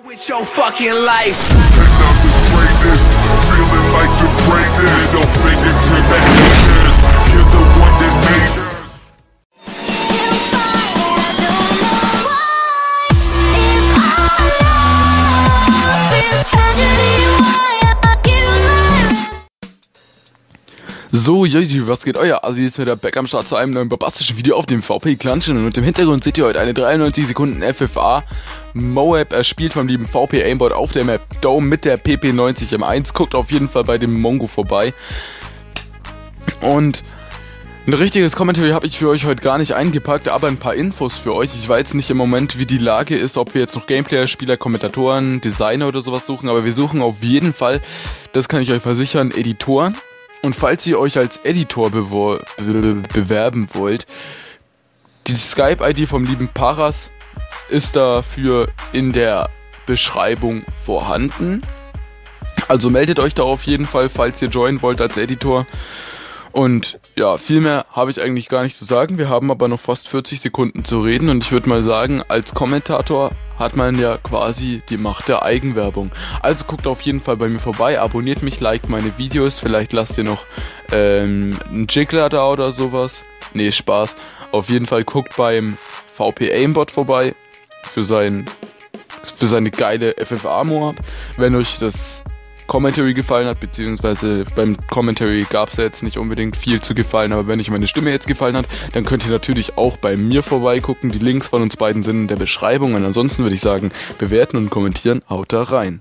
with your fucking life. So, Yoji, was geht euer? Also jetzt wieder back am Start zu einem neuen bombastischen Video auf dem VP Clan Channel und im Hintergrund seht ihr heute eine 93 Sekunden FFA Moab erspielt vom lieben VP Aimbot auf der Map Dome mit der PP90 M1. Guckt auf jeden Fall bei dem Mongo vorbei. Und ein richtiges Commentary habe ich für euch heute gar nicht eingepackt, aber ein paar Infos für euch. Ich weiß nicht im Moment, wie die Lage ist, ob wir jetzt noch Gameplayer, Spieler, Kommentatoren, Designer oder sowas suchen, aber wir suchen auf jeden Fall, das kann ich euch versichern, Editoren. Und falls ihr euch als Editor be bewerben wollt, die Skype-ID vom lieben Paras ist dafür in der Beschreibung vorhanden. Also meldet euch da auf jeden Fall, falls ihr joinen wollt als Editor. Und ja, viel mehr habe ich eigentlich gar nicht zu sagen. Wir haben aber noch fast 40 Sekunden zu reden und ich würde mal sagen, als Kommentator hat man ja quasi die Macht der Eigenwerbung. Also guckt auf jeden Fall bei mir vorbei, abonniert mich, liked meine Videos, vielleicht lasst ihr noch ähm, einen Jiggler da oder sowas. Nee, Spaß. Auf jeden Fall guckt beim VP Aimbot vorbei für sein für seine geile FFA-Moab. Wenn euch das Commentary gefallen hat, beziehungsweise beim Commentary gab es ja jetzt nicht unbedingt viel zu gefallen, aber wenn euch meine Stimme jetzt gefallen hat, dann könnt ihr natürlich auch bei mir vorbeigucken. Die Links von uns beiden sind in der Beschreibung und ansonsten würde ich sagen, bewerten und kommentieren, haut da rein.